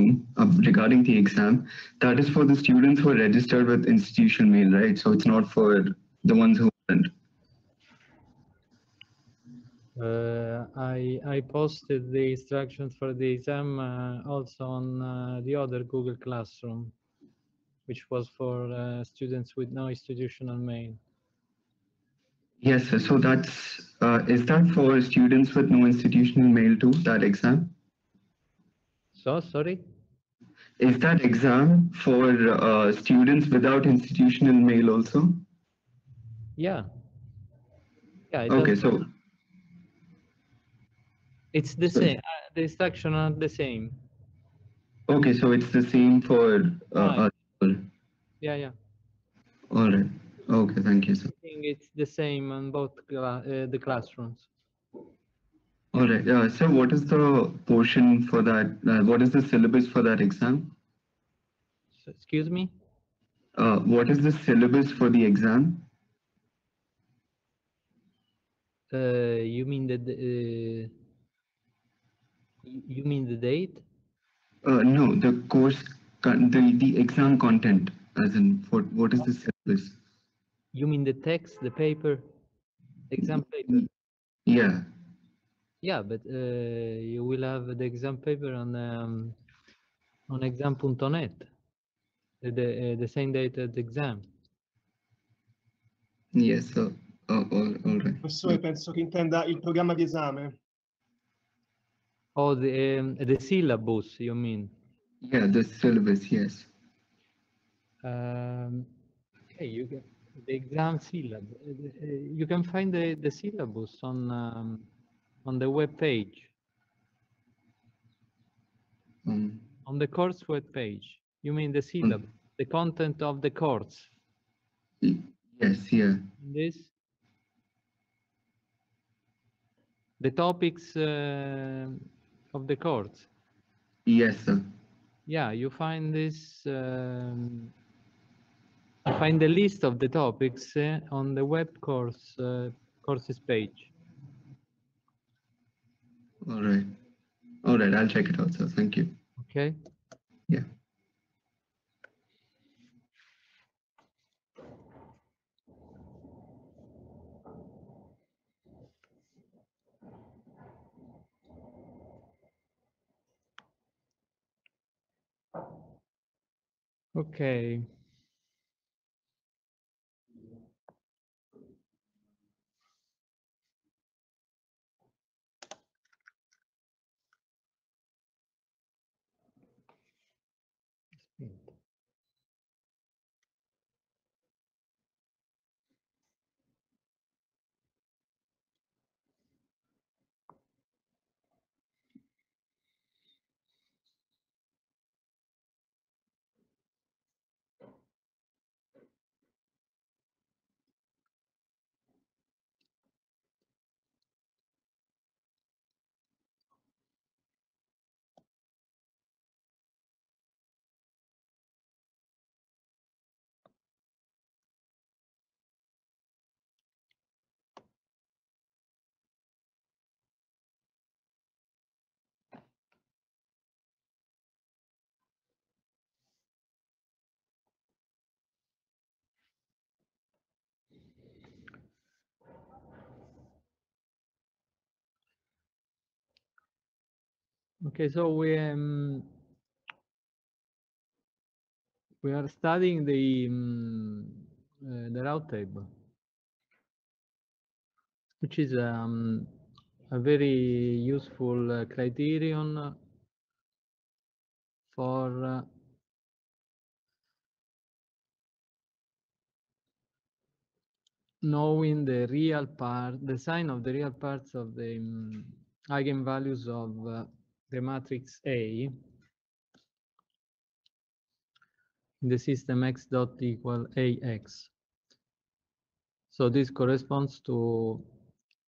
uh, regarding the exam, that is for the students who are registered with institutional mail, right? So it's not for the ones who aren't. Uh, I I posted the instructions for the exam uh, also on uh, the other Google Classroom, which was for uh, students with no institutional mail. Yes, sir. So that's, uh, is that for students with no institutional mail too, that exam? So sorry. Is that exam for uh, students without institutional mail also? Yeah. Yeah. Okay, so, it's the so- same. Uh, the instructions are the same. okay, so it's the same for uh. Yeah, yeah. All right. Okay, thank you, sir. I think it's the same on both uh, the classrooms. All right. Uh, sir, what is the portion for that? Uh, what is the syllabus for that exam? So, excuse me. Uh, what is the syllabus for the exam? Uh, you mean the uh, you you mean the date? Uh, no, the course, the, the exam content, as in what, what is the syllabus? You mean the text, the paper, exam paper? Yeah. Yeah, but uh, you will have the exam paper on um, on exam.net, the the, uh, the same date as the exam. Yes, sir. Oh, all, all right. Professore, penso che intenda il programma di esame. Oh, the um, the syllabus, you mean? Yeah, the syllabus, yes. Um, okay, you get the exam syllabus. You can find the, the syllabus on um, on the web page, Um, on the course web page. You mean the syllabus, the content of the course. yes, yeah. This, the topics uh, of the course. Yes, sir. Yeah, you find this. Um, you find the list of the topics uh, on the web course uh, courses page. All right. All right, I'll check it out, sir. Thank you. Okay. Yeah. Okay. Okay, so we um, we are studying the um, uh, the Routh table, which is um, a very useful uh, criterion for uh, knowing the real part, the sign of the real parts of the um, eigenvalues of uh, the matrix A in the system x dot equal ax. So this corresponds to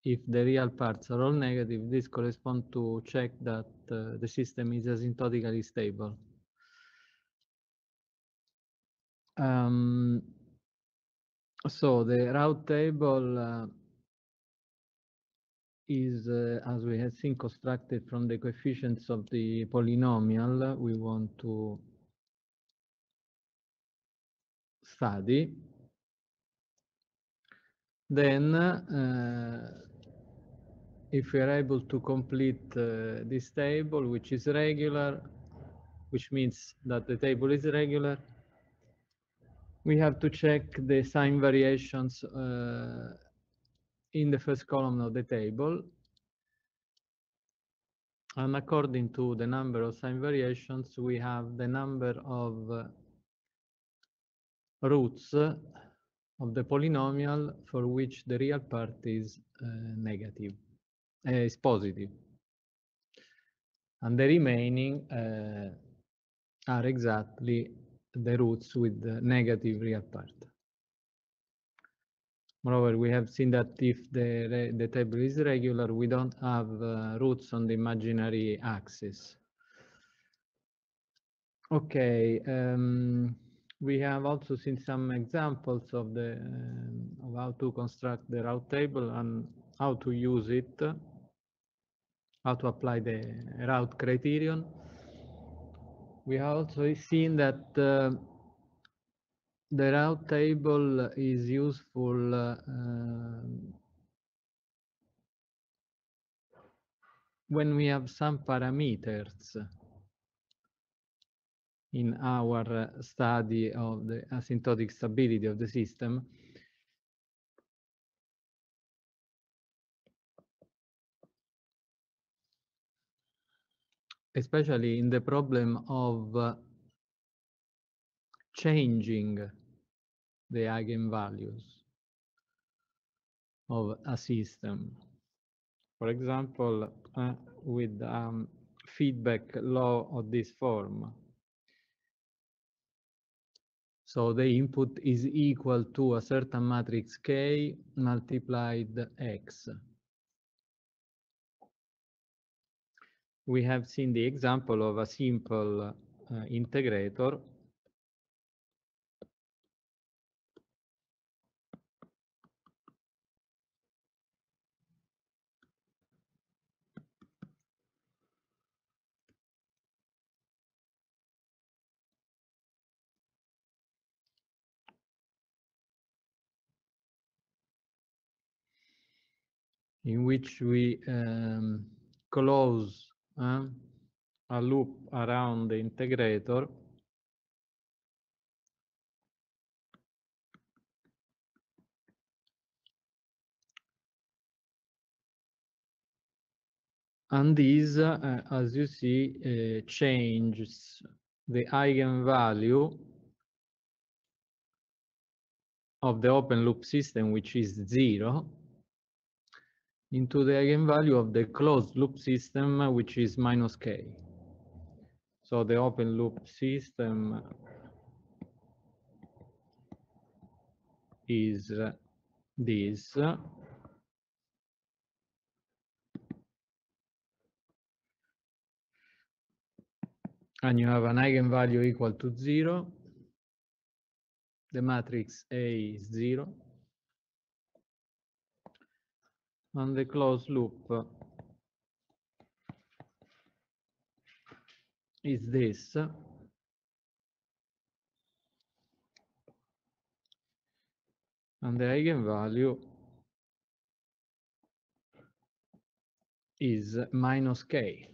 if the real parts are all negative, this corresponds to check that uh, the system is asymptotically stable. Um, so the Routh table uh, is, uh, as we have seen, constructed from the coefficients of the polynomial we want to study. Then, uh, if we are able to complete uh, this table, which is regular, which means that the table is regular, we have to check the sign variations uh, in the first column of the table. And according to the number of sign variations, we have the number of uh, roots of the polynomial for which the real part is uh, negative, uh, is. And the remaining uh, are exactly the roots with the negative real part. Moreover, we have seen that if the, the table is regular, we don't have uh, roots on the imaginary axis. Okay, um, we have also seen some examples of the um, of how to construct the Routh table and how to use it, how to apply the Routh criterion. We have also seen that uh, the Routh table is useful uh, when we have some parameters in our study of the asymptotic stability of the system. Especially in the problem of uh, changing the eigenvalues of a system. For example, uh, with um, feedback law of this form. So the input is equal to a certain matrix K multiplied X. We have seen the example of a simple uh, integrator in which we um, close uh, a loop around the integrator. And this, uh, as you see, uh, changes the eigenvalue of the open loop system, which is zero, into the eigenvalue of the closed loop system, which is minus k. So the open loop system is this. And you have an eigenvalue equal to zero. The matrix A is zero. And the closed loop is this. And the eigenvalue is minus k,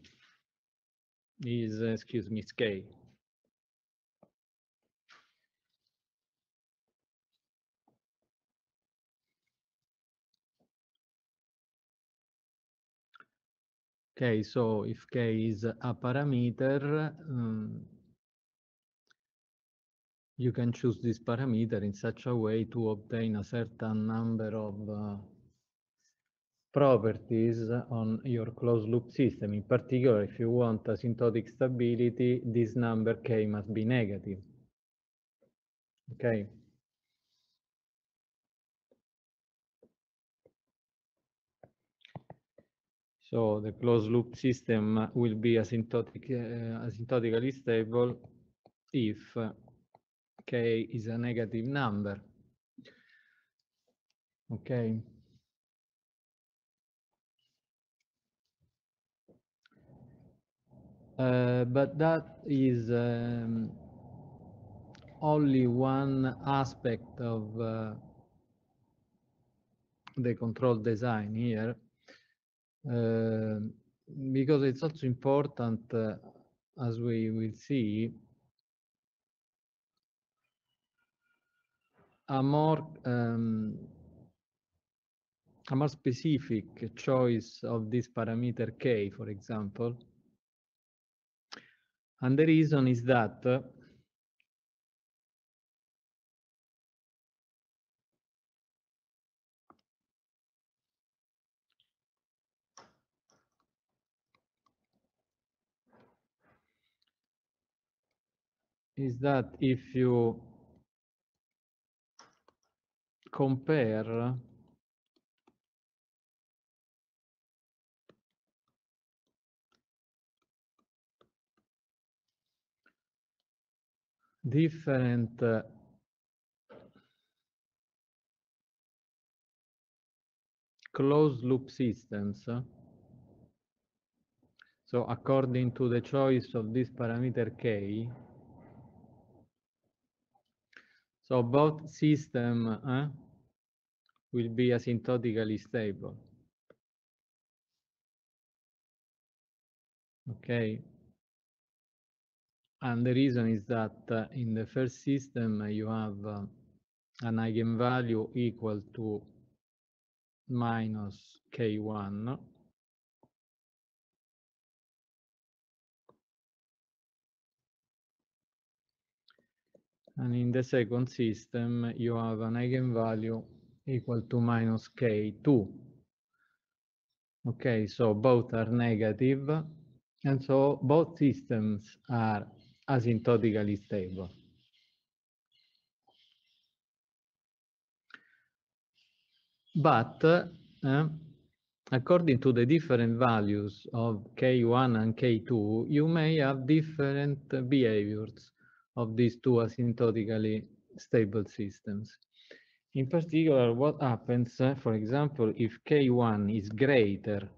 is, excuse me, k. Okay, so if k is a parameter, um, you can choose this parameter in such a way to obtain a certain number of uh, properties on your closed loop system. In particular, if you want asymptotic stability, this number k must be negative. Okay. So the closed loop system will be asymptotic, eh, uh, asymptotically stable if uh, k is a negative number. Okay. Uh, but that is um, only one aspect of uh, the control design here because it's also important, uh, as we will see, a more um, a more specific choice of this parameter k, for example. And the reason is that is that if you compare different uh, closed loop systems. So according to the choice of this parameter k, so both system uh, will be asymptotically stable. Okay. And the reason is that uh, in the first system, uh, you have uh, an eigenvalue equal to minus k1. And in the second system, you have an eigenvalue equal to minus k2. Okay, so both are negative, and so both systems are asymptotically stable. But uh, according to the different values of K1 and K2, you may have different behaviors of these two asymptotically stable systems. In particular, what happens, uh, for example, if K1 is greater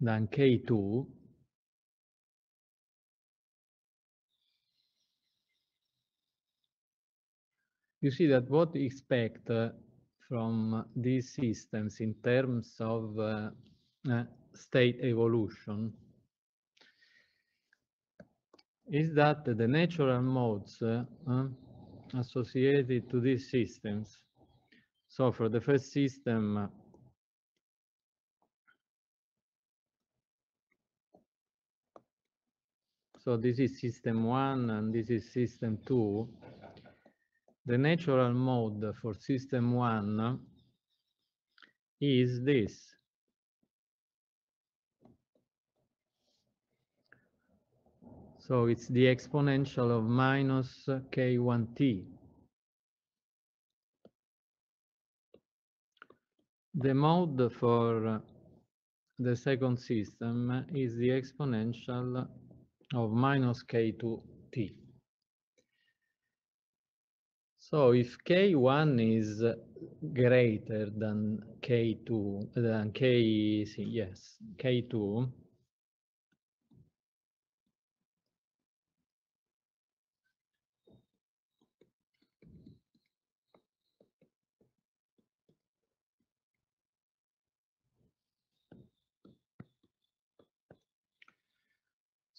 than K2, you see that what we expect uh, from these systems in terms of uh, state evolution is that the natural modes uh, associated to these systems. So for the first system, so this is system one and this is system two, the natural mode for system one is this. So it's the exponential of minus k1t. The mode for the second system is the exponential of minus k2t. So if K1 is greater than K2, than K, yes, K2,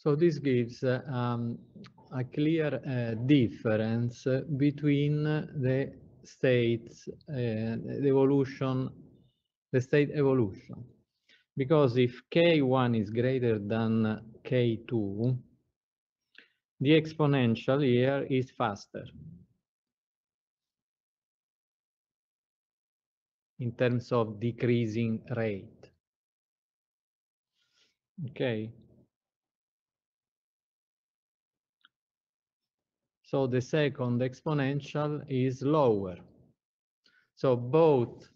So this gives um, a clear uh, difference between the states, uh, the evolution, the state evolution. Because if K1 is greater than K2, the exponential here is faster. in terms of decreasing rate. Okay. So the second exponential is lower. So both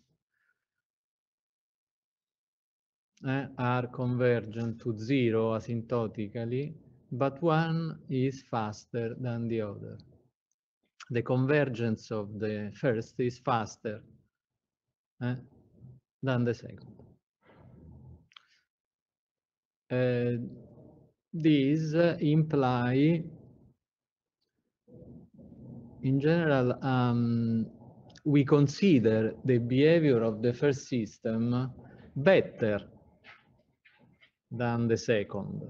uh, are convergent to zero asymptotically, but one is faster than the other. The convergence of the first is faster uh, than the second. uh, these imply, in general, um, we consider the behavior of the first system better than the second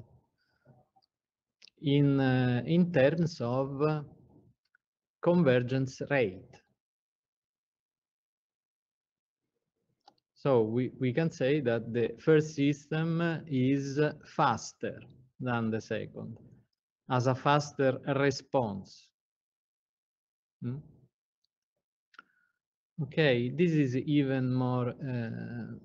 in, uh, in terms of convergence rate. So we, we can say that the first system is faster than the second, has a faster response. Hmm? Okay, this is even more uh,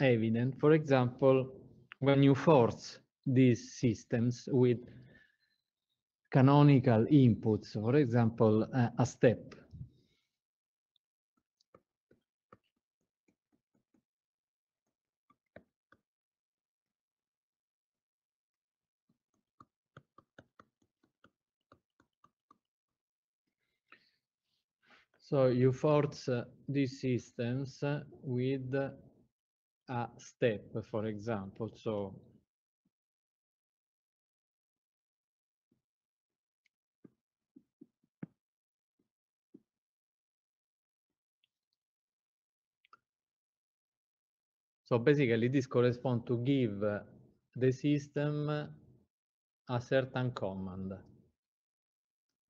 evident. For example, when you force these systems with canonical inputs, for example, uh, a step. So you force these systems with a step, for example. So So basically this corresponds to give the system a certain command,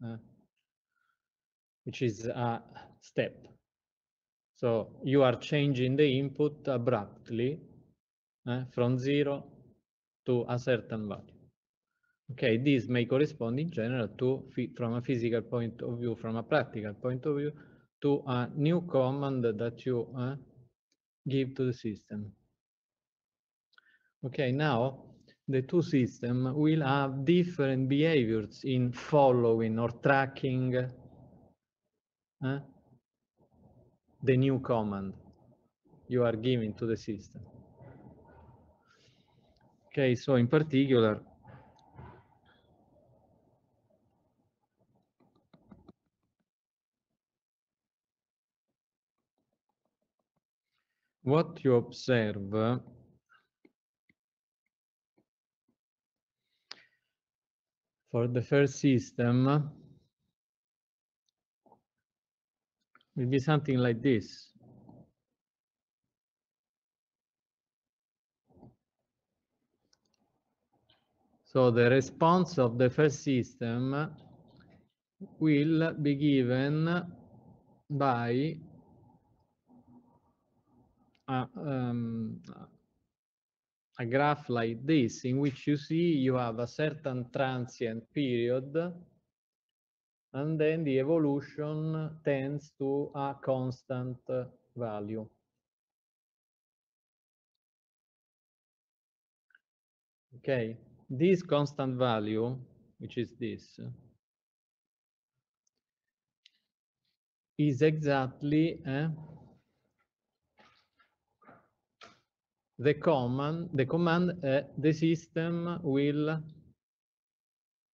uh, which is a step. So you are changing the input abruptly uh, from zero to a certain value. Okay, this may correspond in general to, from a physical point of view, from a practical point of view, to a new command that you uh, give to the system. Okay, now the two systems will have different behaviors in following or tracking uh, the new command you are giving to the system. Okay, so in particular, what you observe for the first system will be something like this. So the response of the first system will be given by a, um, a graph like this in which you see you have a certain transient period and then the evolution tends to a constant value. Okay, this constant value, which is this, is exactly eh, the command, the command uh, the system will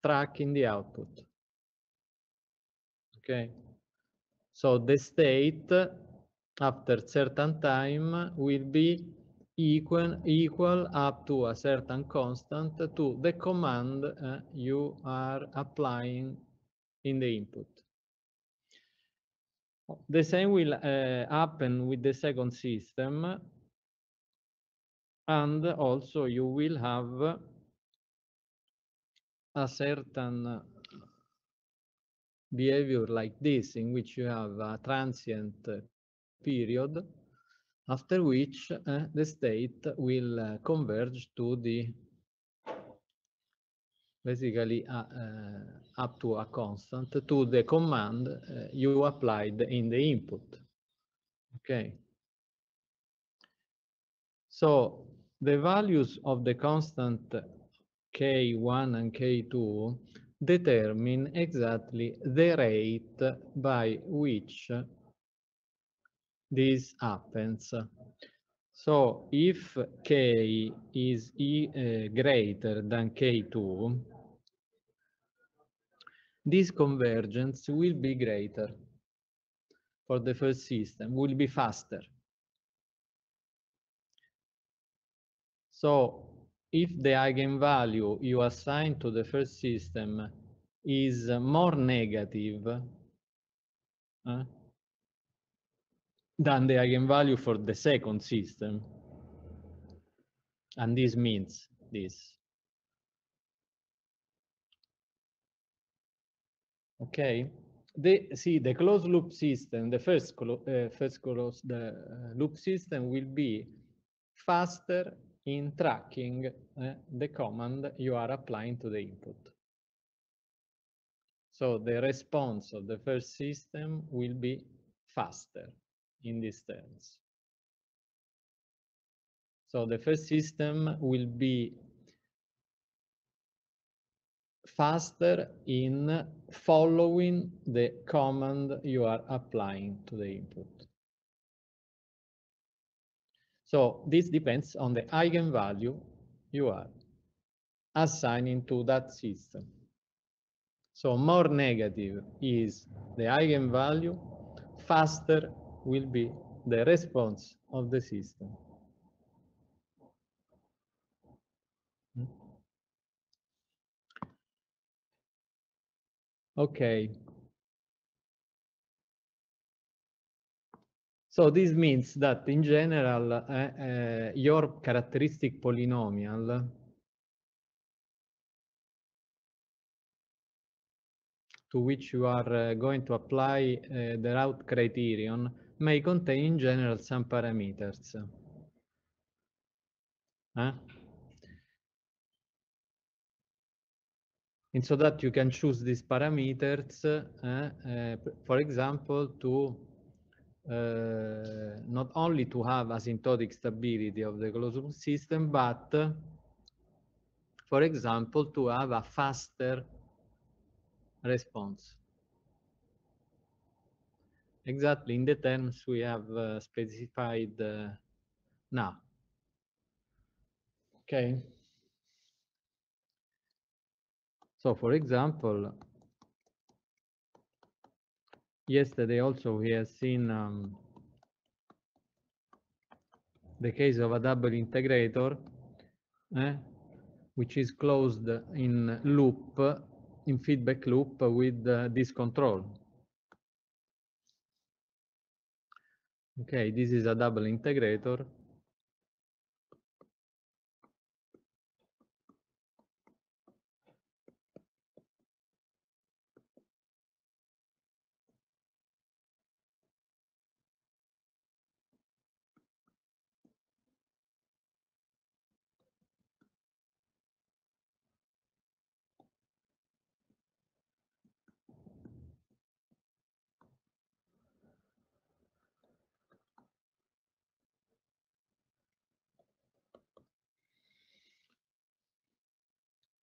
track in the output. Okay, so the state after certain time will be equal equal up to a certain constant to the command uh, you are applying in the input. The same will uh, happen with the second system and also you will have a certain behavior like this in which you have a transient period after which uh, the state will uh, converge to the basically uh, up to a constant to the command you applied in the input. Okay. So the values of the constant k1 and k2 determine exactly the rate by which this happens. So if k is e, uh, greater than k2, this convergence will be greater for the first system, will be faster. So if the eigenvalue you assign to the first system is more negative uh, than the eigenvalue for the second system, and this means this. Okay, the see the closed loop system, the first clo uh, first closed uh, loop system will be faster in tracking uh, the command you are applying to the input. So the response of the first system will be faster in these terms. So the first system will be faster in following the command you are applying to the input. So this depends on the eigenvalue you are assigning to that system. So more negative is the eigenvalue, faster will be the response of the system. Hmm? Okay. So this means that in general, uh, uh, your characteristic polynomial to which you are uh, going to apply the Routh criterion may contain in general some parameters. And so that you can choose these parameters, for example, to uh, not only to have asymptotic stability of the closed system, but for example, to have a faster response. Exactly in the terms we have uh, specified uh, now. Okay. So for example, yesterday also we have seen um, the case of a double integrator eh, which is closed in loop in feedback loop with uh, this control. Okay this is a double integrator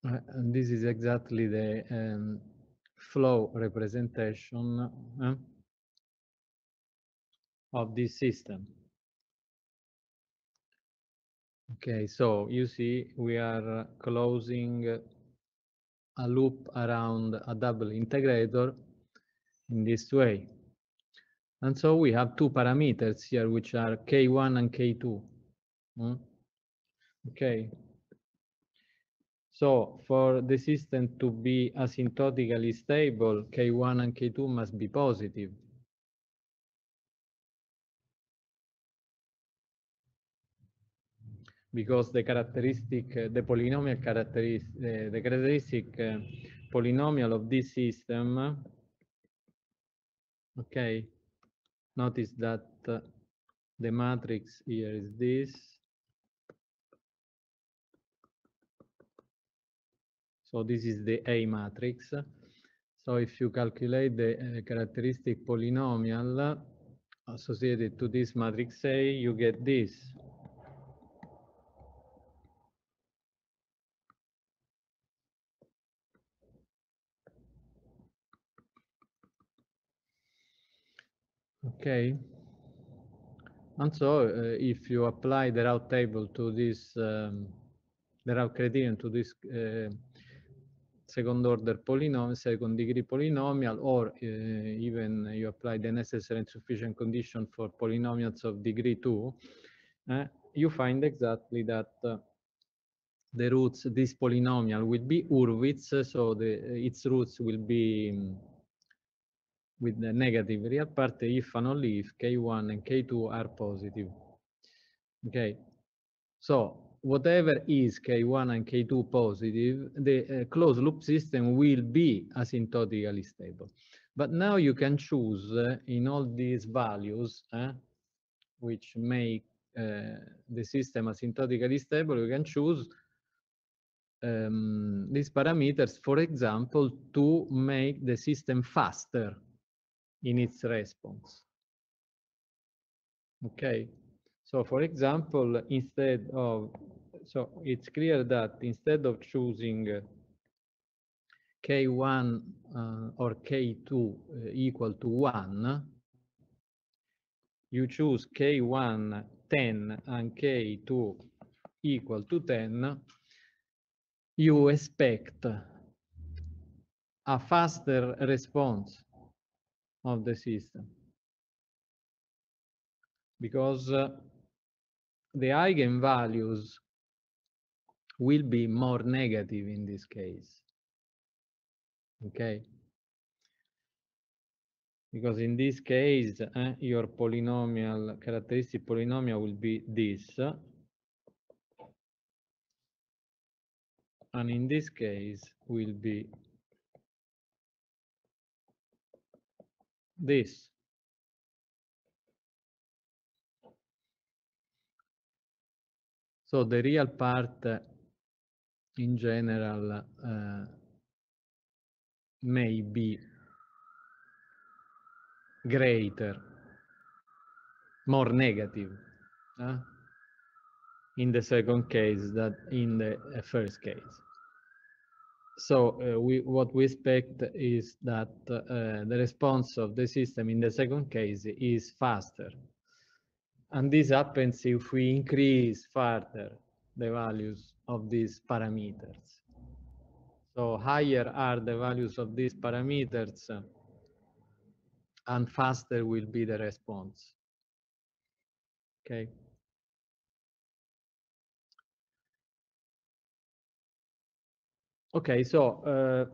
and this is exactly the um, flow representation uh, of this system. Okay, so you see we are closing a loop around a double integrator in this way. And so we have two parameters here, which are K1 and K2. Mm? Okay. So for the system to be asymptotically stable, K1 and K2 must be positive. Because the characteristic, uh, the polynomial characteristic, uh, the characteristic uh, polynomial of this system, okay, notice that uh, the matrix here is this, So this is the A matrix. So if you calculate the uh, characteristic polynomial associated to this matrix A, you get this. Okay. And so uh, if you apply the Routh table to this, um, the Routh criterion to this uh, second order polynomial, second degree polynomial, or uh, even you apply the necessary and sufficient condition for polynomials of degree two, uh, you find exactly that uh, the roots, this polynomial will be Hurwitz, so the, its roots will be um, with the negative real part if and only if k1 and k2 are positive. Okay, so whatever is k1 and k2 positive, the uh, closed loop system will be asymptotically stable. But now you can choose uh, in all these values, uh, which make uh, the system asymptotically stable, you can choose um, these parameters, for example, to make the system faster in its response. Okay, so for example, instead of, so it's clear that instead of choosing uh, k1 uh, or k2 uh, equal to 1, you choose k1 10 and k2 equal to 10, you expect a faster response of the system. Because uh, the eigenvalues will be more negative in this case okay? Because in this case eh, your polynomial characteristic polynomial will be this. And in this case will be this so the real part in general uh, may be greater, more negative uh, in the second case than in the uh, first case. So uh, we, what we expect is that the response of the system in the second case is faster. And this happens if we increase further the values of these parameters. So higher are the values of these parameters uh, and faster will be the response. Okay. Okay, so uh,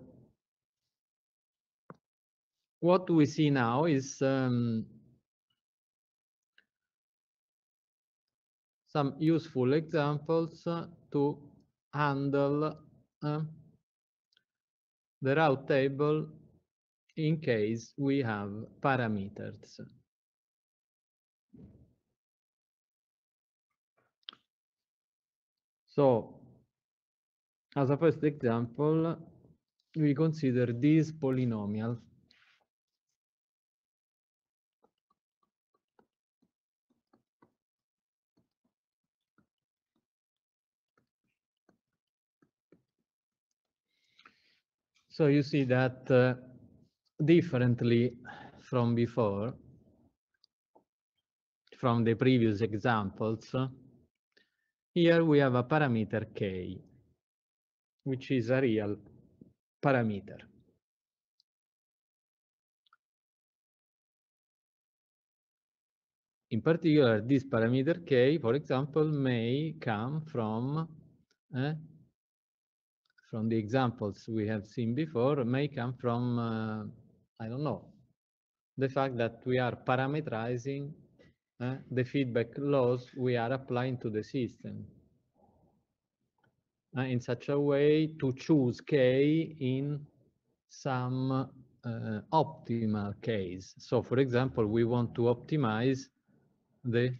what we see now is um, some useful examples to handle uh, the Routh table in case we have parameters. So, as a first example, we consider this polynomial. So you see that uh, differently from before, from the previous examples, here we have a parameter k, which is a real parameter. In particular, this parameter k, for example, may come from eh, from the examples we have seen before may come from, uh, I don't know, the fact that we are parameterizing uh, the feedback laws we are applying to the system uh, in such a way to choose K in some uh, optimal case. So for example, we want to optimize the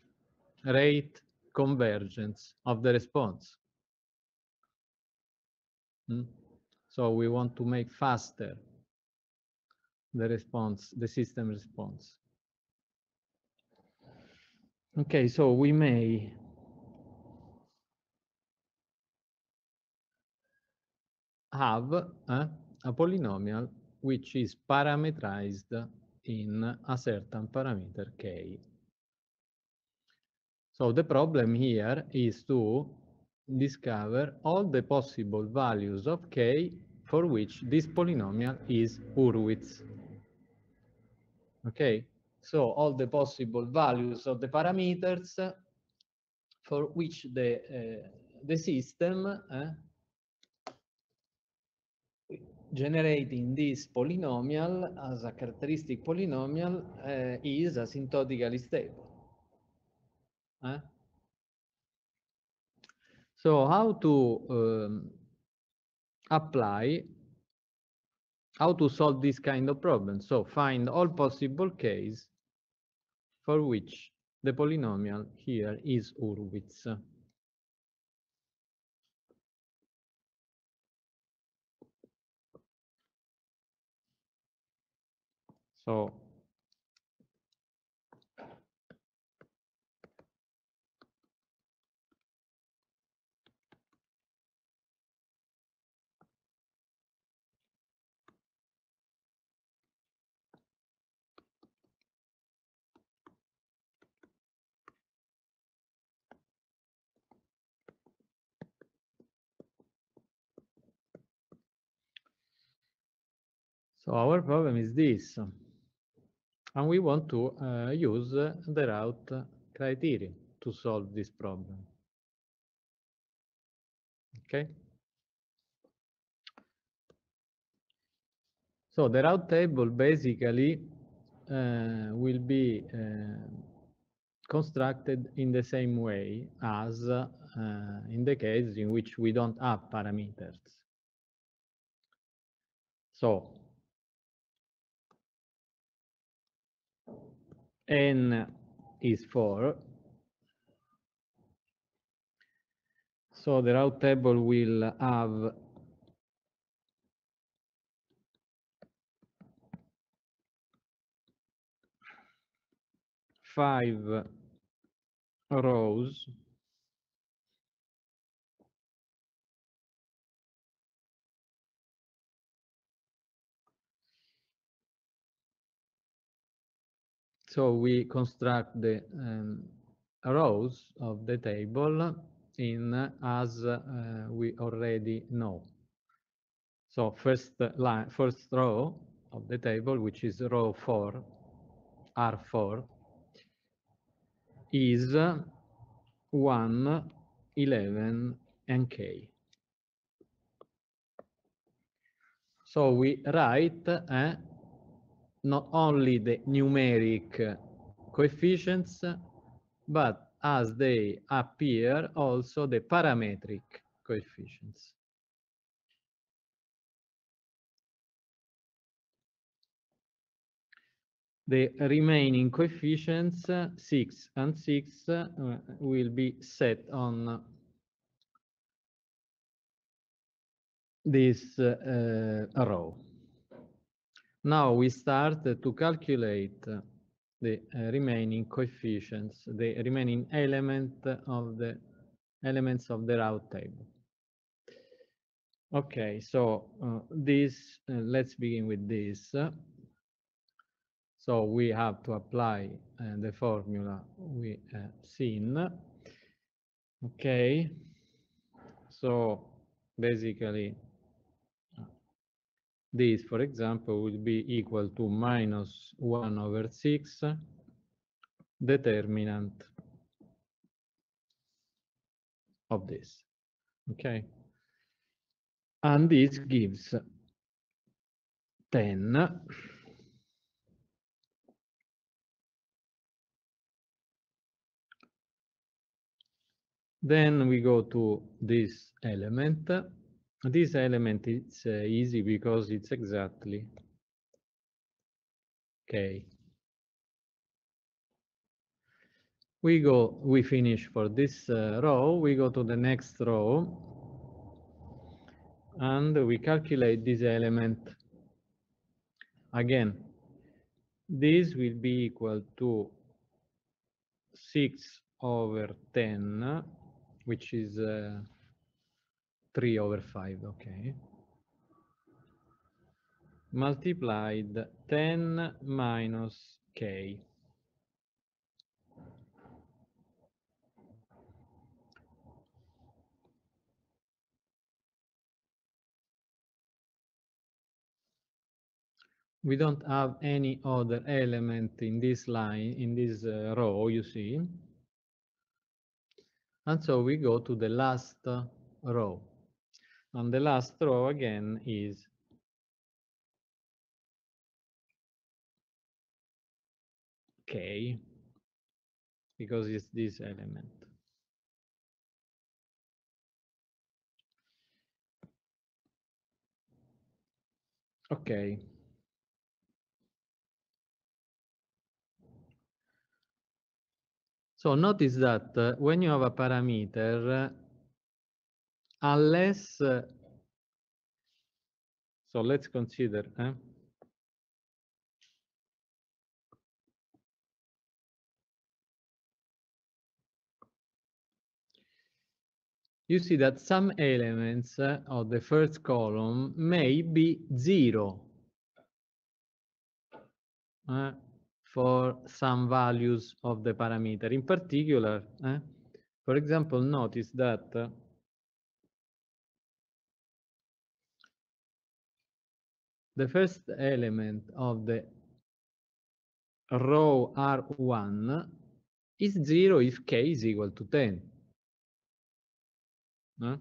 rate convergence of the response. Mm. So we want to make faster the response, the system response. Okay, so we may have uh, a polynomial which is parameterized in a certain parameter k. So the problem here is to discover all the possible values of k for which this polynomial is Hurwitz. Okay, so all the possible values of the parameters for which the, uh, the system eh, generating this polynomial as a characteristic polynomial uh, is asymptotically stable. So how to um, apply, how to solve this kind of problem? So find all possible case for which the polynomial here is Hurwitz. So So our problem is this and we want to uh, use the Routh criteria to solve this problem. Okay. So the Routh table basically uh, will be uh, constructed in the same way as uh, in the case in which we don't have parameters. So n is 4. So the Routh table will have five rows So we construct the um, rows of the table in as uh, we already know. So first line, first row of the table, which is row 4, R4, is 1, 11, and k. So we write uh, not only the numeric coefficients, but as they appear, also the parametric coefficients. The remaining coefficients, 6 and 6, uh, will be set on this uh, row. Now we start to calculate the uh, remaining coefficients, the remaining element of the elements of the Routh table. Okay, so uh, this, uh, let's begin with this. So we have to apply uh, the formula we have seen. Okay, so basically this, for example, will be equal to minus 1 over 6 determinant of this. Okay. And this gives 10. Then we go to this element this element is uh, easy because it's exactly okay. We go, we finish for this uh, row, we go to the next row and we calculate this element. Again, this will be equal to 6 over 10, which is uh, 3 over 5, okay. Multiplied 10 minus k. We don't have any other element in this line, in this uh, row, you see. And so we go to the last uh, row. And the last row again is k, because it's this element. Okay. So notice that uh, when you have a parameter, unless, uh, so let's consider, eh? you see that some elements uh, of the first column may be zero uh, for some values of the parameter. In particular, uh, for example, notice that the first element of the row R1 is zero if k is equal to 10. Huh?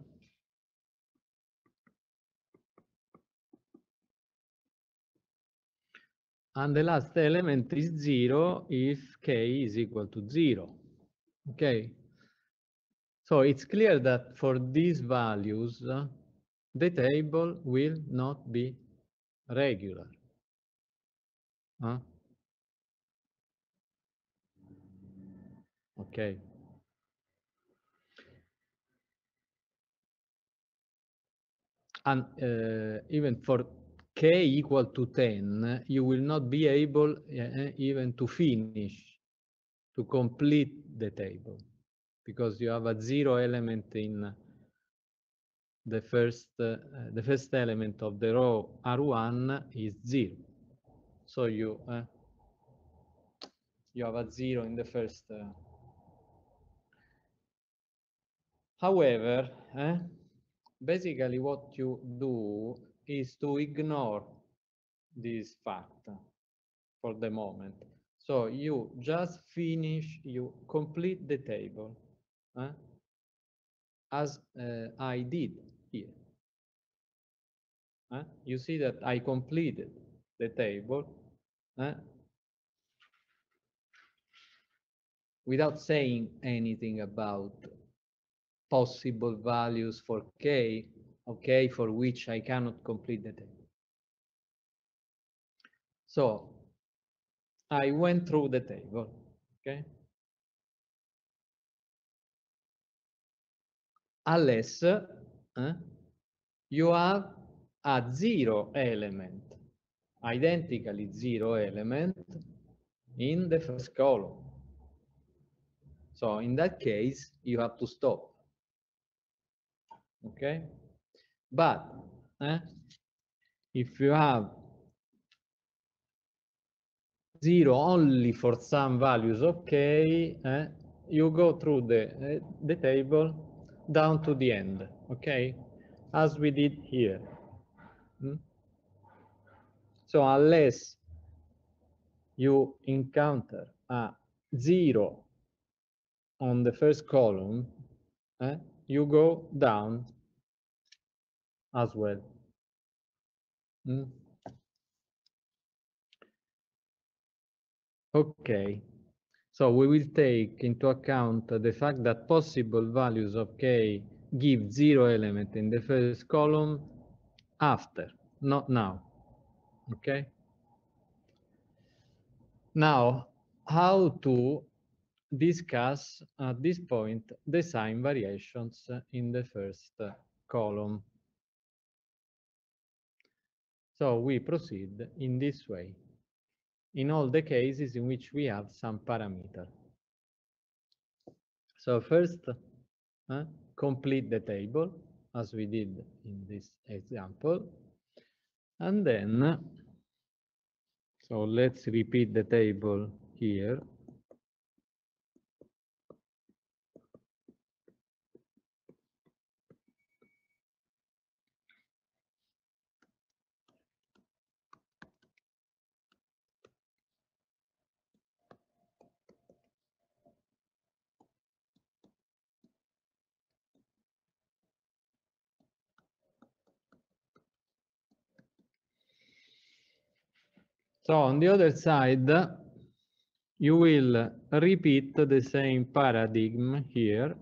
And the last element is zero if k is equal to zero. Okay. So it's clear that for these values, uh, the table will not be regular. Huh? Okay. and uh, even for k equal to 10, you will not be able uh, even to finish, to complete the table, because you have a zero element in the first, uh, the first element of the row R1 is zero. So you, you have a zero in the first. However, basically what you do is to ignore this fact for the moment. So you just finish, you complete the table eh, as uh, I did here. Eh? You see that I completed the table eh, without saying anything about possible values for k, okay, for which I cannot complete the table. So I went through the table, okay? Unless eh, you have a zero element, identically zero element in the first column. So in that case, you have to stop. Okay? But eh, if you have zero only for some values okay eh, you go through the uh, the table down to the end okay as we did here hmm? so unless you encounter a zero on the first column eh, you go down as well. Mm. Okay, so we will take into account the fact that possible values of k give zero element in the first column after, not now. Okay. Now, how to discuss at this point the sign variations in the first column. So we proceed in this way in all the cases in which we have some parameter. So first, uh, complete the table as we did in this example. And then, so let's repeat the table here. So on the other side, you will repeat the same paradigm here.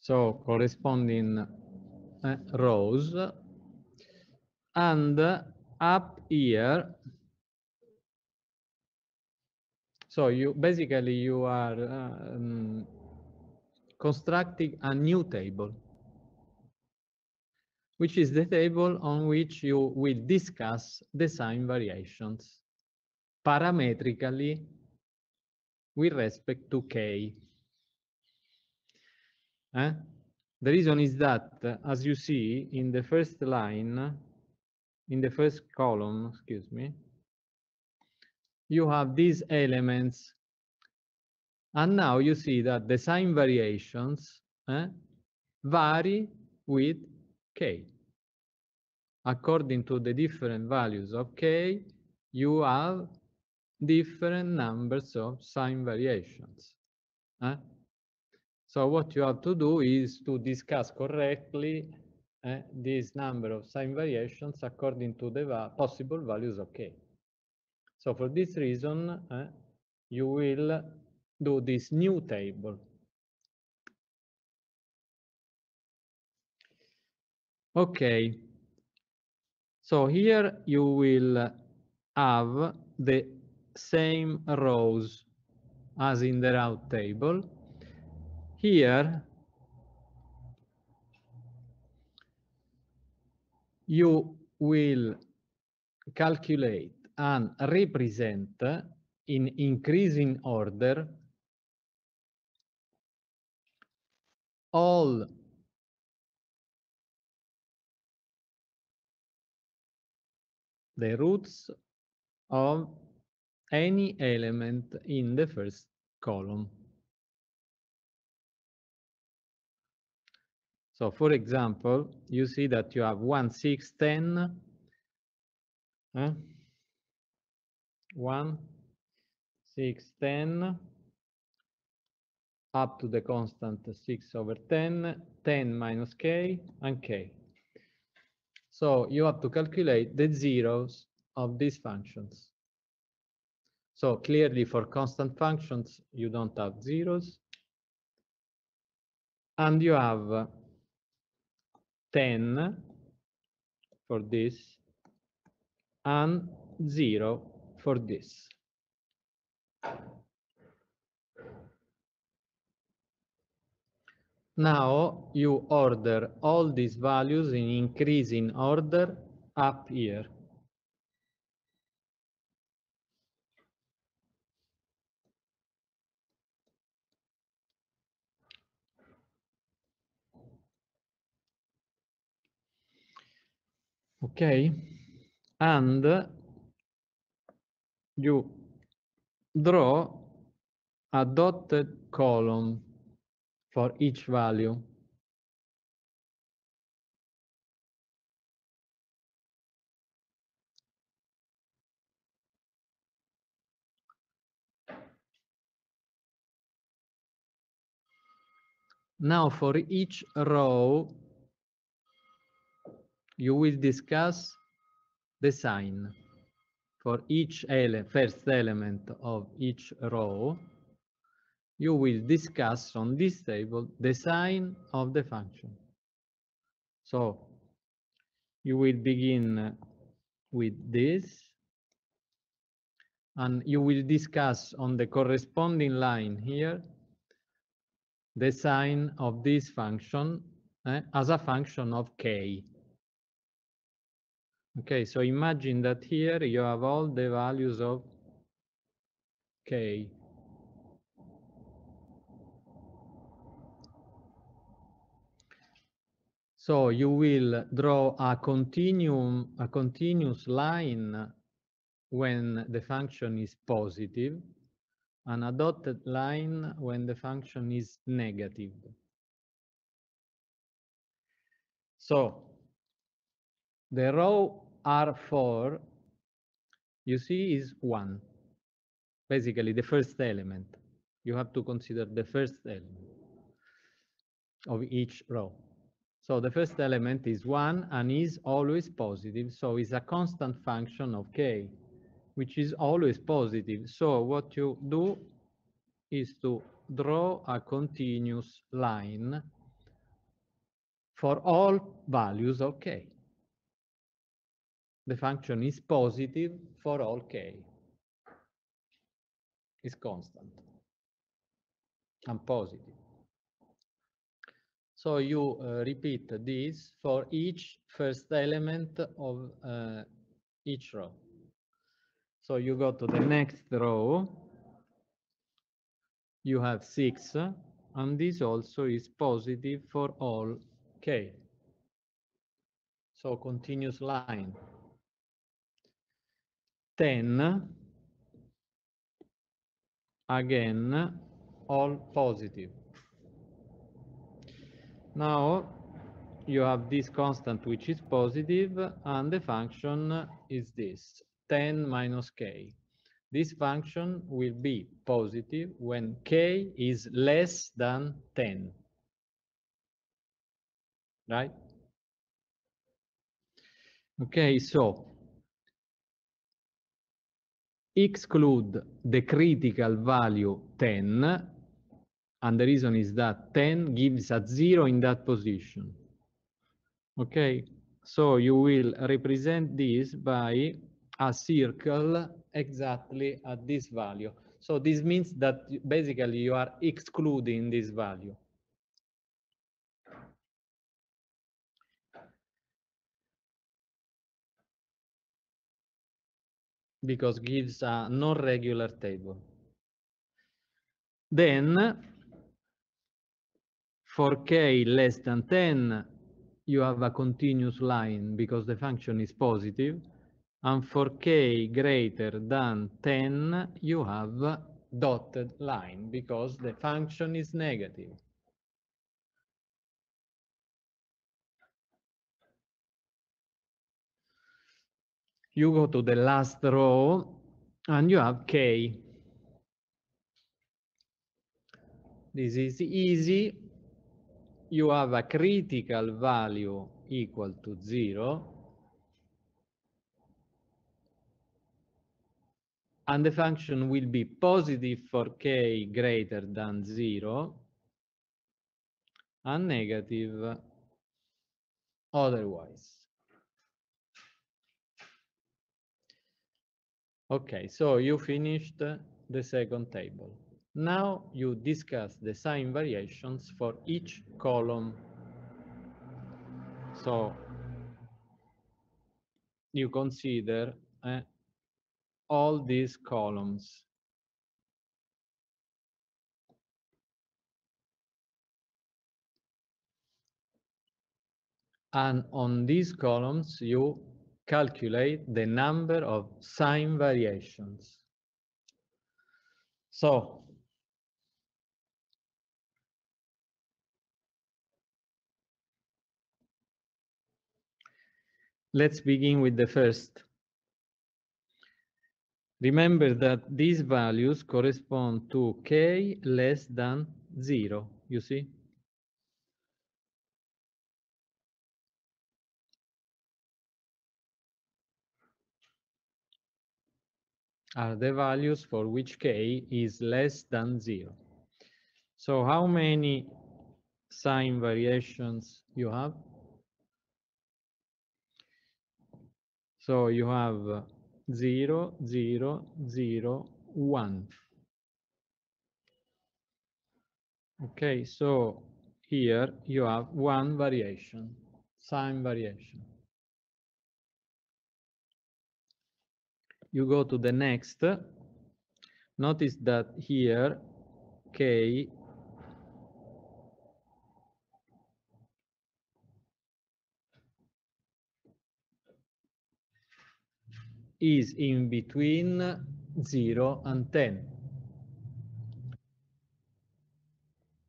So corresponding uh, rows and up here so you basically you are um, constructing a new table which is the table on which you will discuss the sign variations parametrically with respect to k. Eh? The reason is that, uh, as you see in the first line, in the first column, excuse me, you have these elements. And now you see that the sign variations eh, vary with k. According to the different values of k, you have different numbers of sign variations. Eh? So what you have to do is to discuss correctly uh, this number of sign variations according to the va possible values of k. So for this reason, uh, you will do this new table. Okay. So here you will have the same rows as in the Routh table here you will calculate and represent in increasing order all the roots of any element in the first column. So for example, you see that you have 1, 6, 10, eh? 1, 6, 10, up to the constant 6 over 10, 10 minus k, and k. So you have to calculate the zeros of these functions. So clearly for constant functions, you don't have zeros. And you have 10 for this and 0 for this. Now you order all these values in increasing order up here. Okay, and you draw a dotted column for each value. Now for each row, you will discuss the sign for each ele first element of each row. You will discuss on this table the sign of the function. So you will begin with this and you will discuss on the corresponding line here the sign of this function eh, as a function of k. Okay, so imagine that here you have all the values of k. So you will draw a continuum, a continuous line when the function is positive, and a dotted line when the function is negative. So the row R4, you see, is 1. Basically, the first element. You have to consider the first element. of each row. So the first element is 1 and is always positive. So it's a constant function of k, which is always positive. So what you do is to draw a continuous line for all values of k. The function is positive for all k. It's constant and positive. So you uh, repeat this for each first element of uh, each row. So you go to the next row, you have 6, and this also is positive for all k. So continuous line. 10, again, all positive. Now you have this constant which is positive and the function is this 10 minus k. This function will be positive when k is less than 10. Right? Okay, so exclude the critical value 10 and the reason is that 10 gives a zero in that position. Okay, so you will represent this by a circle exactly at this value. So this means that basically you are excluding this value. Because gives a non-regular table. Then for k less than 10, you have a continuous line because the function is positive. And for k greater than 10, you have dotted line because the function is negative. You go to the last row and you have k. This is easy you have a critical value equal to zero and the function will be positive for k greater than zero and negative otherwise. Okay, so you finished the second table. Now you discuss the sign variations for each column. So you consider uh, all these columns. And on these columns, you calculate the number of sign variations. So Let's begin with the first. Remember that these values correspond to k less than 0, you see? Are the values for which k is less than 0. So how many sign variations you have? So you have 0, 0, 0, 1. Okay, so here you have one variation, sign variation. You go to the next. Notice that here k is in between 0 and 10.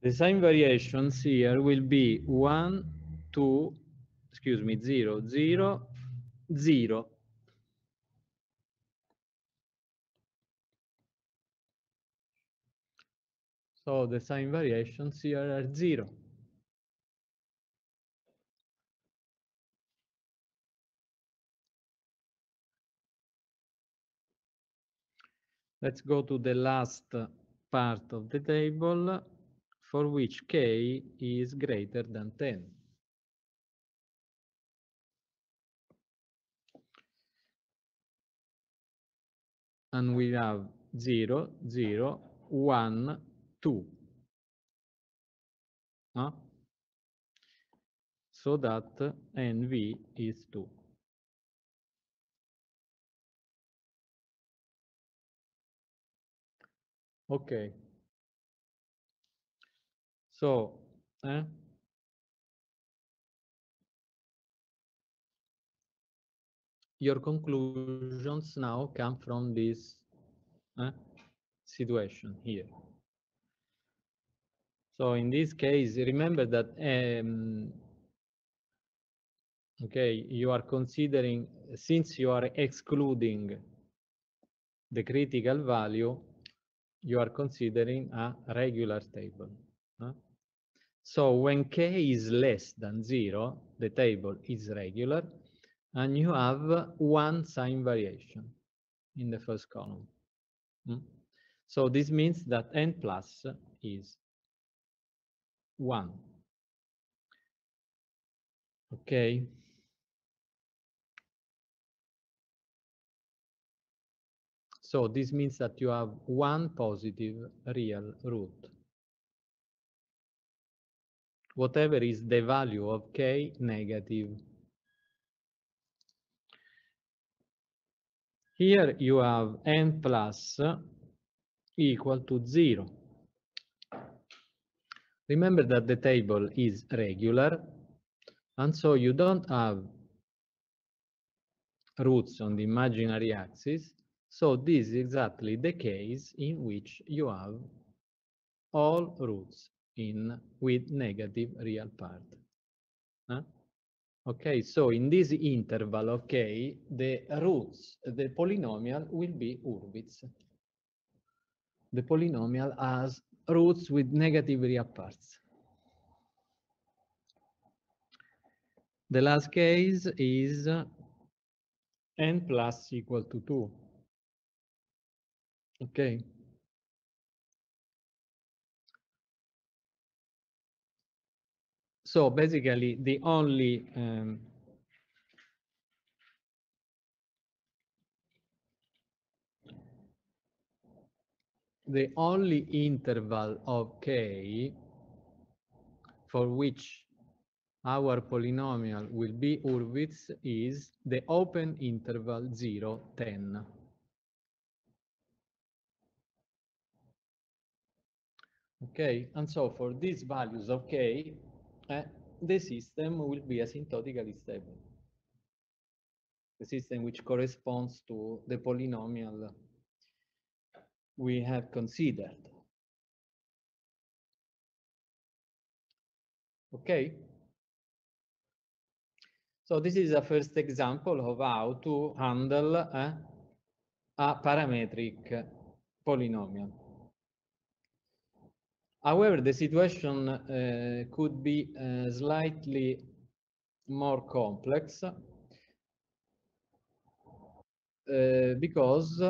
The sign variations here will be 1, 2, excuse me, 0, 0, 0. So the sign variations here are 0. Let's go to the last part of the table for which k is greater than 10. And we have 0, 0, 1, 2. Huh? So that NV is 2. Okay. So, eh? your conclusions now come from this eh, situation here. So in this case, remember that, um, okay, you are considering, since you are excluding the critical value, you are considering a regular table. So when k is less than zero, the table is regular, and you have one sign variation in the first column. mm? So this means that n plus is 1. Okay. So this means that you have one positive real root. Whatever is the value of k negative. Here you have n plus equal to 0. Remember that the table is regular, and so you don't have roots on the imaginary axis. So this is exactly the case in which you have all roots in with negative real part. Huh? Okay, so in this interval k, the roots, the polynomial will be Hurwitz. The polynomial has roots with negative real parts. The last case is n plus equal to 2. Okay. So basically the only um, the only interval of k for which our polynomial will be Hurwitz is the open interval 0, 10. Okay, and so for these values of k, uh, the system will be asymptotically stable. The system which corresponds to the polynomial we have considered. Okay. So this is a first example of how to handle uh, a parametric polynomial. However, the situation uh, could be uh, slightly more complex uh, because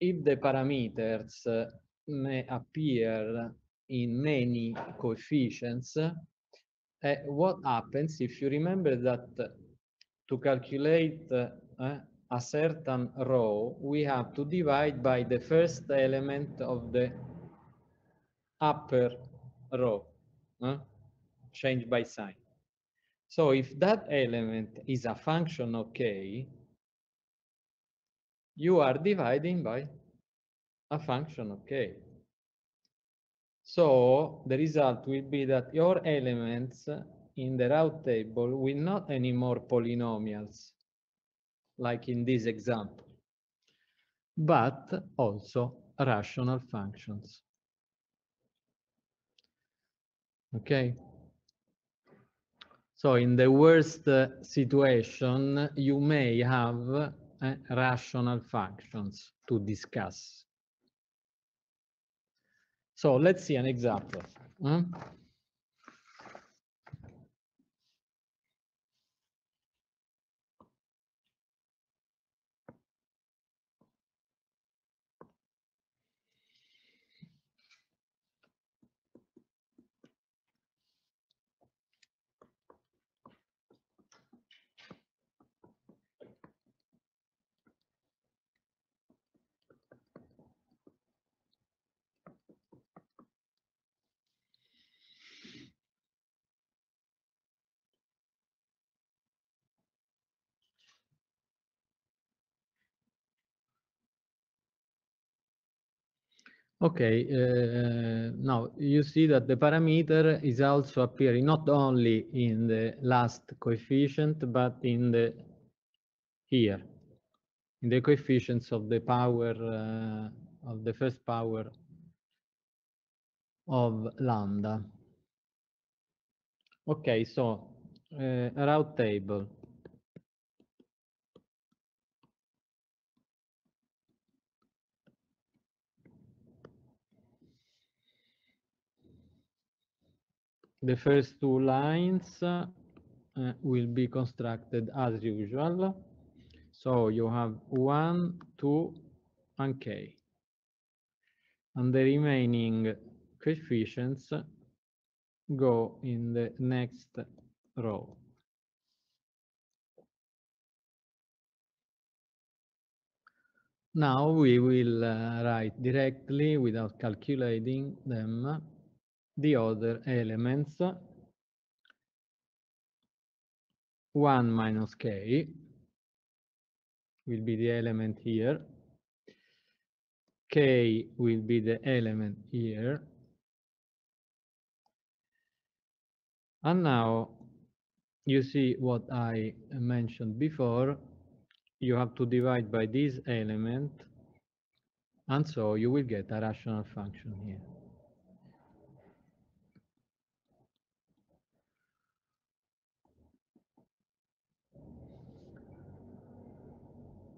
if the parameters uh, may appear in many coefficients, uh, what happens if you remember that to calculate a certain row, we have to divide by the first element of the upper row, uh, changed by sign. So if that element is a function of k, you are dividing by a function of k. So the result will be that your elements in the Routh table will not anymore polynomials, like in this example, but also rational functions. Okay. So in the worst uh, situation, you may have uh, rational functions to discuss. So let's see an example. Okay, uh, now you see that the parameter is also appearing not only in the last coefficient, but in the here, in the coefficients of the power uh, of the first power of lambda. Okay, so uh, Routh table. The first two lines uh, will be constructed as usual. So you have one, two, and k. And the remaining coefficients go in the next row. Now we will uh, write directly without calculating them the other elements. 1 minus k will be the element here. K will be the element here. And now you see what I mentioned before. You have to divide by this element and so you will get a rational function here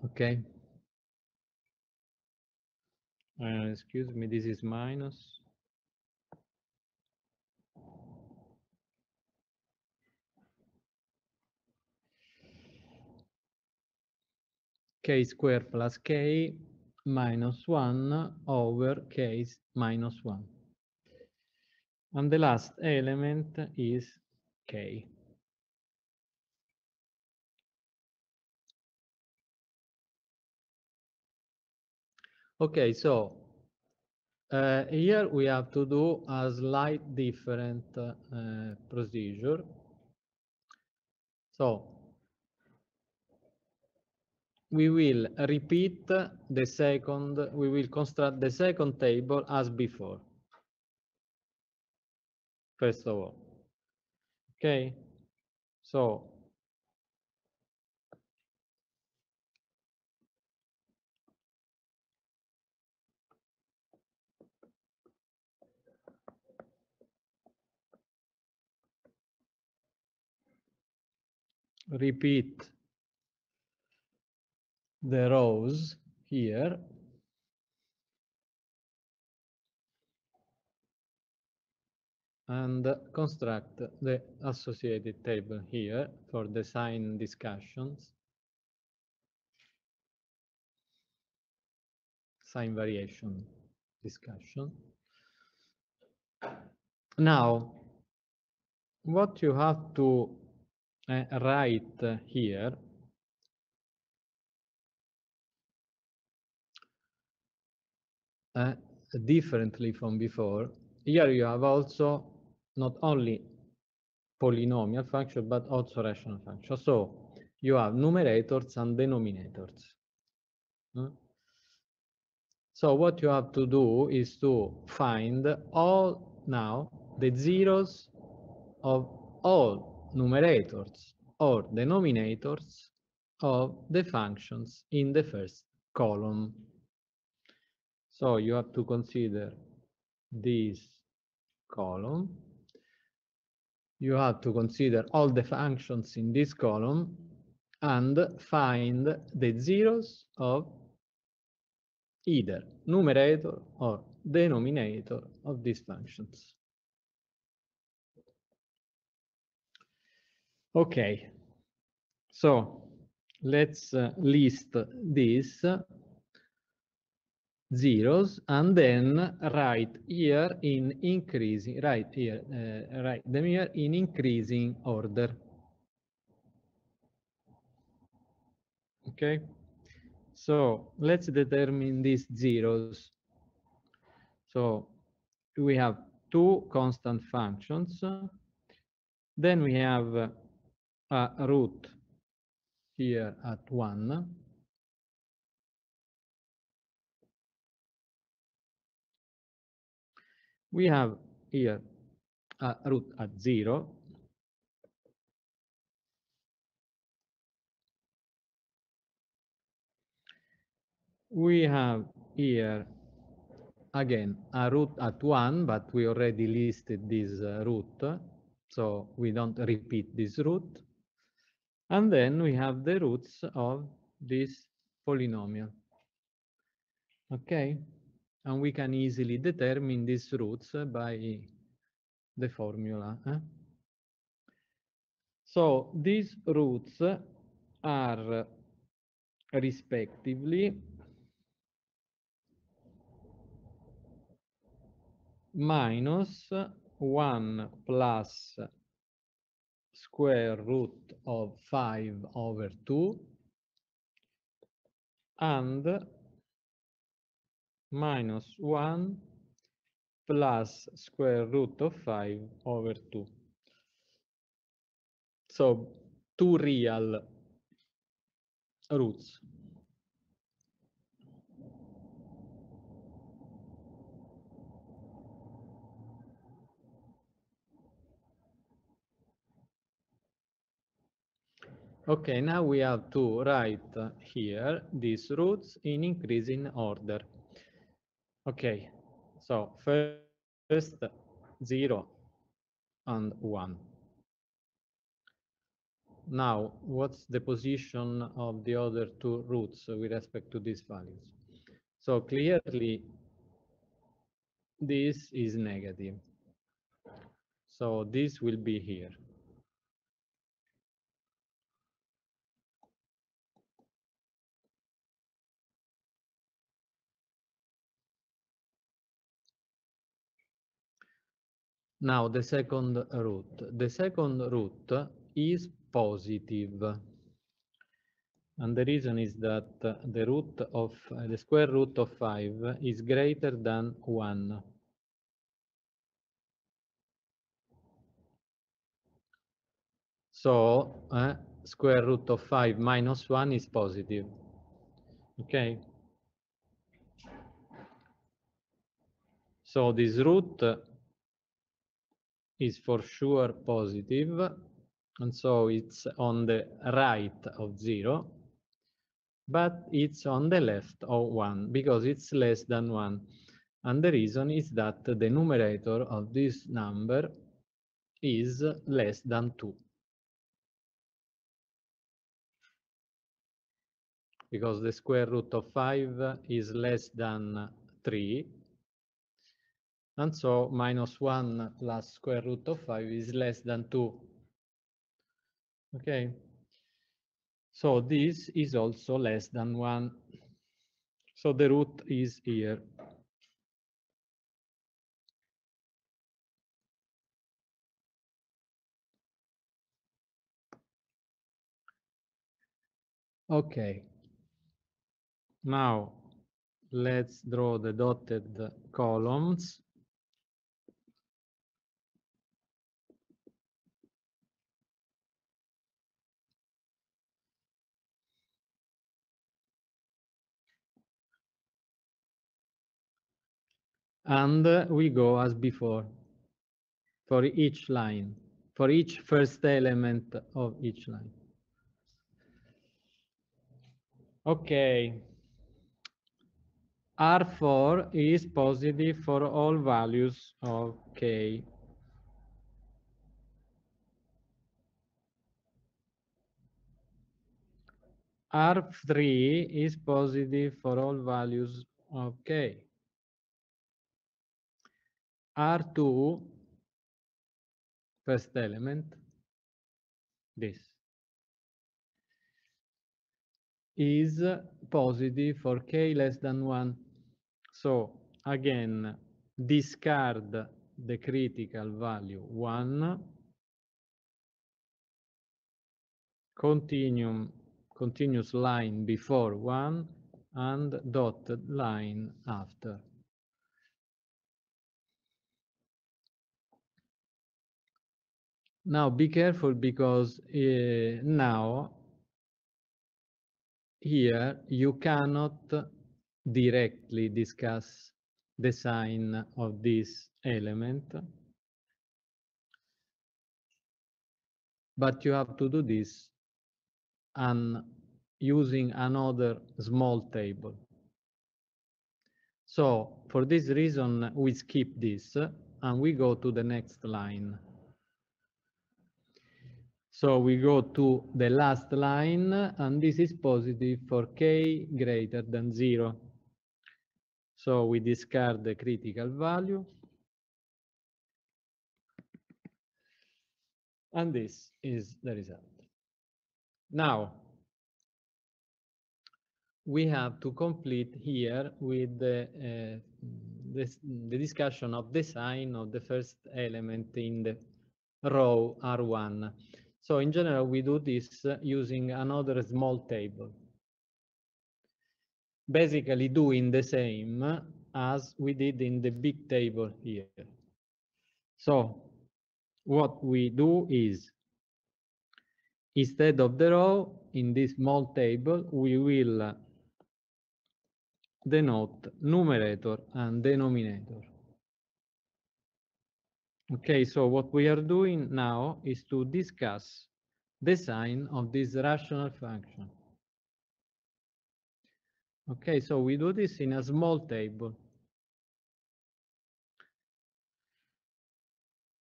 okay uh, excuse me this is minus. K squared plus k minus 1 over k minus 1 and the last element is k Okay, so uh, here we have to do a slight different uh, procedure. So we will repeat the second, we will construct the second table as before. First of all. Okay, so repeat the rows here. And construct the associated table here for the sign discussions. Sign variation discussion. Now what you have to uh, write here uh, differently from before. Here you have also not only polynomial function, but also rational function. So you have numerators and denominators. Hmm? So what you have to do is to find all now the zeros of all numerators or denominators of the functions in the first column. So you have to consider this column. You have to consider all the functions in this column and find the zeros of either numerator or denominator of these functions. Okay, so let's uh, list these zeros and then write here in increasing, right here, uh, write them here in increasing order. Okay, so let's determine these zeros. So we have two constant functions. Then we have a root here at 1. we have here a root at zero. We have here again a root at one, but we already listed this uh, root, so we don't repeat this root. And then we have the roots of this polynomial. Okay, and we can easily determine these roots by the formula. eh? So these roots are respectively minus 1 plus square root of 5 over 2 and minus 1 plus square root of 5 over 2. So two real roots. Okay, now we have to write here these roots in increasing order. Okay, so first 0 and 1. Now, what's the position of the other two roots with respect to these values? So clearly, this is negative. So this will be here. Now the second root. The second root is positive. And the reason is that the root of the square root of 5 is greater than 1. So uh, square root of 5 minus 1 is positive. Okay? So this root is for sure positive, and so it's on the right of 0, but it's on the left of 1 because it's less than 1. And the reason is that the numerator of this number is less than 2. Because the square root of 5 is less than 3, and so minus 1 plus square root of 5 is less than 2. Okay. So this is also less than 1. So the root is here. Okay. Now let's draw the dotted columns. And we go as before for each line, for each first element of each line. Okay. R4 is positive for all values of k. R3 is positive for all values of k. R2, first element, this, is positive for k less than 1. So again, discard the critical value 1, continuum, continuous line before 1, and dotted line after. Now be careful because uh, now here you cannot directly discuss the sign of this element. But you have to do this and using another small table. So for this reason, we skip this and we go to the next line. So we go to the last line, and this is positive for k greater than zero. So we discard the critical value. And this is the result. Now, we have to complete here with the, uh, this, the discussion of the sign of the first element in the row R1. So in general, we do this uh, using another small table. Basically doing the same as we did in the big table here. So what we do is, instead of the row, in this small table, we will denote numerator and denominator. Okay, so what we are doing now is to discuss the sign of this rational function. Okay, so we do this in a small table.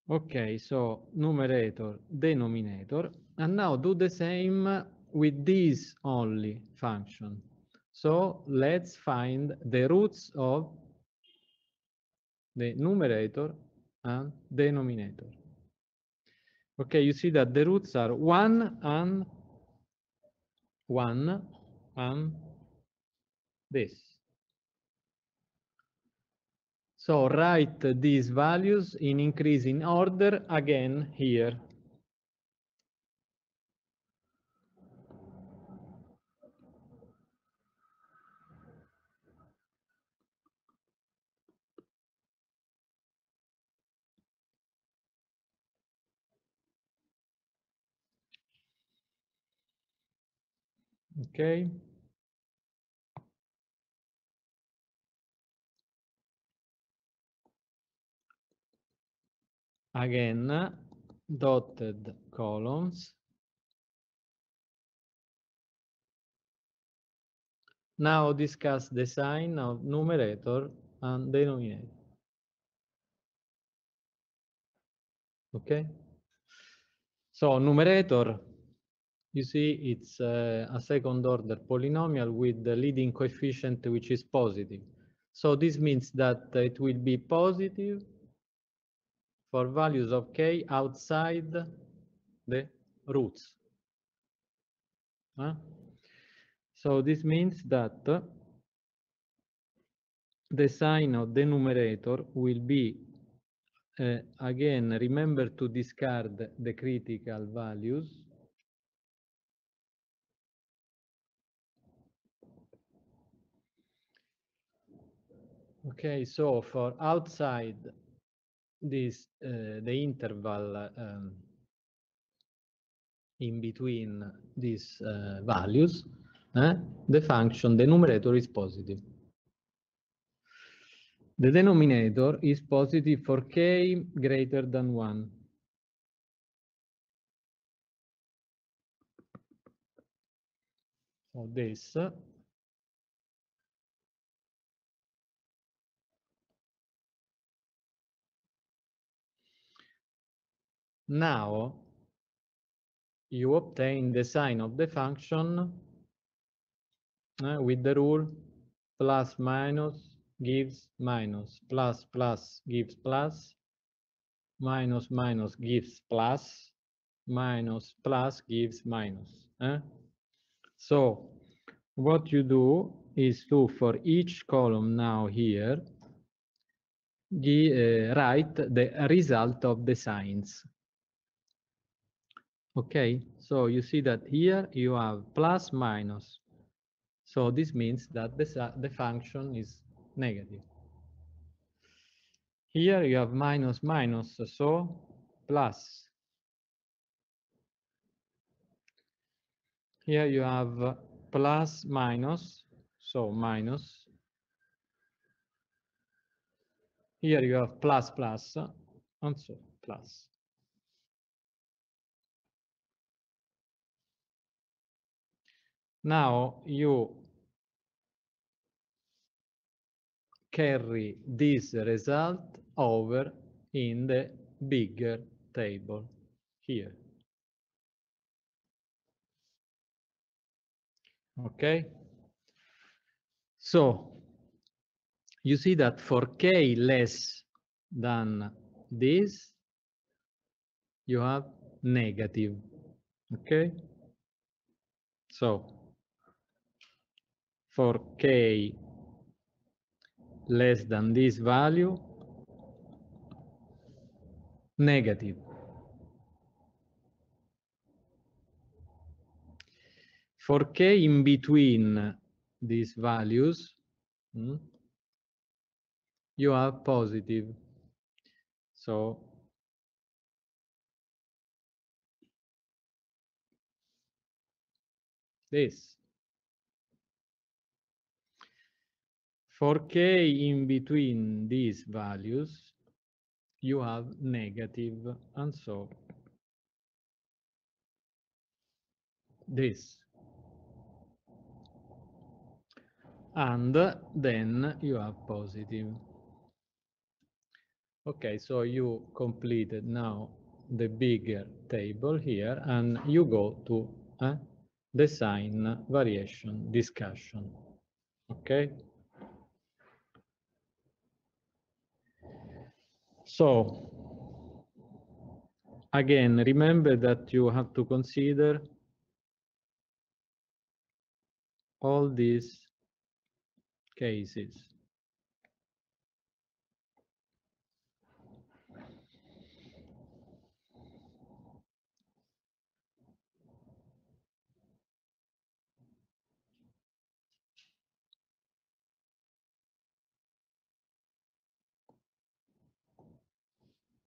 Okay, so numerator, denominator, and now do the same with this only function. So let's find the roots of the numerator and denominator. Okay, you see that the roots are 1 and 1 and this. So write these values in increasing order again here. Okay. Again, dotted columns. Now discuss the sign of numerator and denominator. Okay. So numerator you see, it's uh, a second order polynomial with the leading coefficient, which is positive. So this means that it will be positive for values of k outside the roots. Huh? So this means that the sign of the numerator will be, uh, again, remember to discard the critical values Okay, so for outside this, uh, the interval um, in between these uh, values, eh, the function, the numerator is positive. The denominator is positive for k greater than 1. So this Now you obtain the sign of the function uh, with the rule plus minus gives minus, plus plus gives plus, minus minus gives plus, minus plus gives minus. Eh? So what you do is to, for each column now here, uh, write the result of the signs. Okay, so you see that here you have plus minus. So this means that the, the function is negative. Here you have minus minus, so plus. Here you have plus minus, so minus. here you have plus plus and so plus. Now you carry this result over in the bigger table here. Okay? So you see that for k less than this, you have negative. Okay? So for k less than this value, negative. For k in between these values, hmm, you have positive. So this. For k in between these values, you have negative, and so this. And then you have positive. Okay, so you completed now the bigger table here, and you go to uh, the sign variation discussion. Okay? So, again, remember that you have to consider all these cases.